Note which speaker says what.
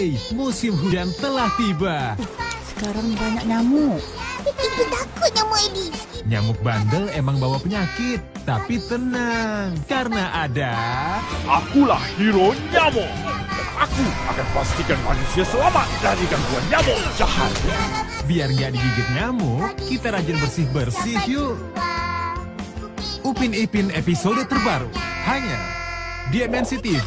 Speaker 1: Hei, musim hujan telah tiba.
Speaker 2: Sekarang banyak nyamuk.
Speaker 3: Ibu takut nyamuk ini.
Speaker 1: Nyamuk bandel emang bawa penyakit, tapi tenang, karena ada
Speaker 4: Akulah hero nyamuk. Dan aku akan pastikan manusia selamat dari gangguan nyamuk jahat.
Speaker 1: biar nggak digigit nyamuk, kita rajin bersih-bersih yuk. Upin Ipin episode terbaru hanya di MNC TV.